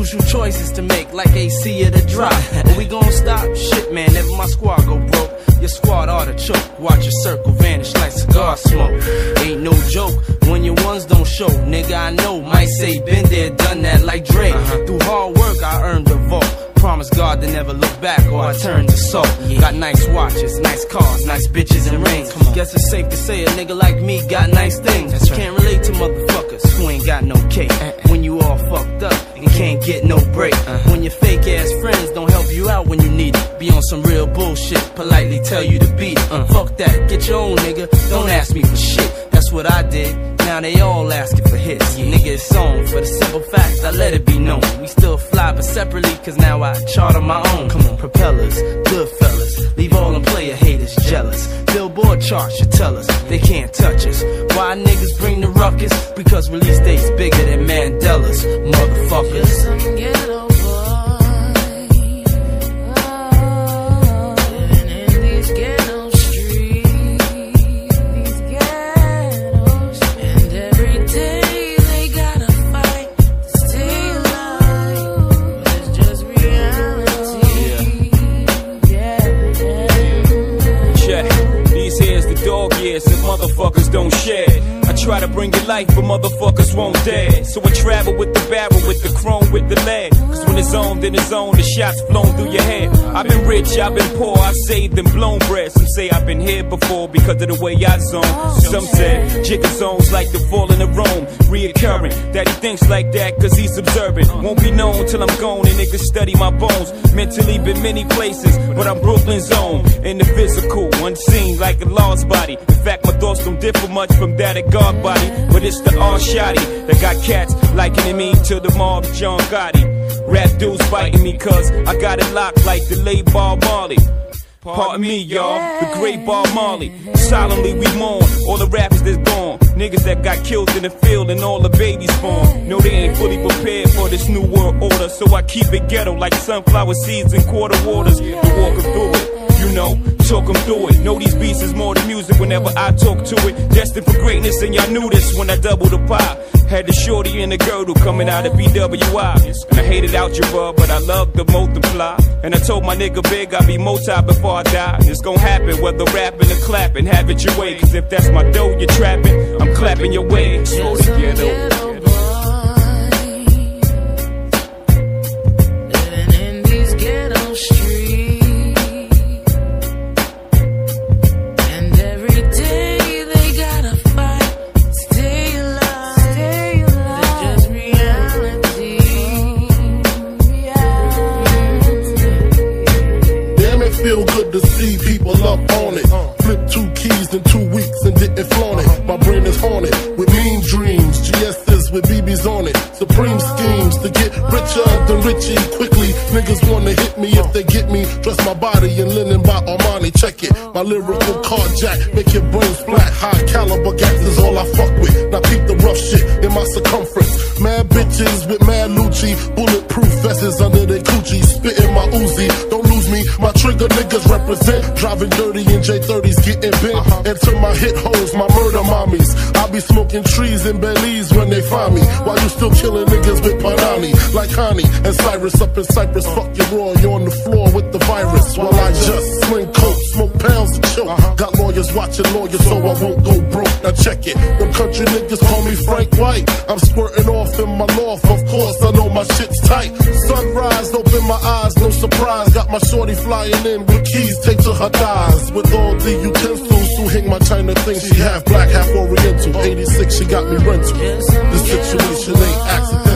Crucial choices to make, like AC or the drop. But we gon' stop? Shit, man, if my squad go broke. Your squad ought to choke. Watch your circle vanish like cigar smoke. Ain't no joke when your ones don't show. Nigga, I know. Might say, been there, done that like Dre. Uh-huh. Through hard work, I earned the vault. Promise God to never look back or I turn to salt. Got nice watches, nice cars, nice bitches and rings. Guess it's safe to say a nigga like me got nice things. Can't relate to motherfuckers who ain't got no cake. When you all fucked up and can't get no break. When your fake ass friends don't help you out when you need it. Be on some real bullshit, politely tell you to beat it. Fuck that, get your own nigga. Don't ask me for shit. That's what I did. Now they all asking for hits. Nigga, it's on for the simple fact I let it be known. We still fly, but separately, cause now I chart on my own. Come on, propellers, good fellas. Leave all them player haters jealous. Billboard charts should tell us they can't touch us. Why niggas bring the ruckus? Because release dates bigger than Mandela's. Motherfuckers. Dog years that motherfuckers don't share. I try to bring you life, but motherfuckers won't dare. So I travel with the barrel, with the chrome, with the lead. Cause when it's on, then it's on, the shots flown through your head. I've been rich, I've been poor, I've saved and blown bread. Some say I've been here before because of the way I zone. Some said jigger zones like the falling of Rome, reoccurring. That he thinks like that cause he's observant. Won't be known till I'm gone and niggas study my bones. Mentally been many places, but I'm Brooklyn's own. In the physical, unseen like a lost body. In fact, my thoughts don't differ much from that of God body. But it's the all shoddy that got cats likening me to the mob John Gotti. Rap dudes fighting me cause I got it locked like the late Bob Marley. Pardon me, y'all, the great Bob Marley. Solemnly we mourn all the rappers that's gone. Niggas that got killed in the field and all the babies born. No, they ain't fully prepared for this new world order. So I keep it ghetto like sunflower seeds and quarter waters. To walk through it. You know, talk 'em through it. Know these beats is more than music whenever I talk to it. Destined for greatness, and y'all knew this when I doubled the pie. Had the shorty and the girdle coming out of BWI. And I hated algebra, but I love the multiply. And I told my nigga Big I'd be multi before I die. And it's gonna happen, whether rapping or clapping. Have it your way, cause if that's my dough you're trapping, I'm clapping your way. Slow some ghetto. See up on it. Flip two keys in two weeks and didn't flaunt it. My brain is haunted with mean dreams. GS's with BBs on it. Supreme schemes to get richer than Richie quickly. Niggas wanna hit me if they get me. Dress my body in linen by Armani. Check it. My lyrical carjack make your brain flat. High caliber gas is all I fuck with. Now keep the rough shit in my circumference. Mad bitches with mad Lucci. Bulletproof vests under their coochie. Spitting my Uzi. Don't lose me. My trigger niggas. Driving dirty J30s, getting bent. Uh-huh. Enter my hit holes, my murder mommies. I be smoking trees in Belize when they find me. While you still killing niggas with Panani. Like Connie and Cyrus up in Cyprus. Fuck your raw, you on the floor with the virus. While I just sling coke, smoke pounds and choke. Uh-huh. Got lawyers watching lawyers so I won't go broke. Now check it. Them country niggas call me Frank White. I'm squirting off in my loft. Of course, I know my shit's tight. Sunrise, open my eyes, no surprise. Got my shorty flying in with keys taped to her thighs. With all the utensils to hang my China thing. She half black, half oriental. 86, she got me rental. This situation ain't accidental.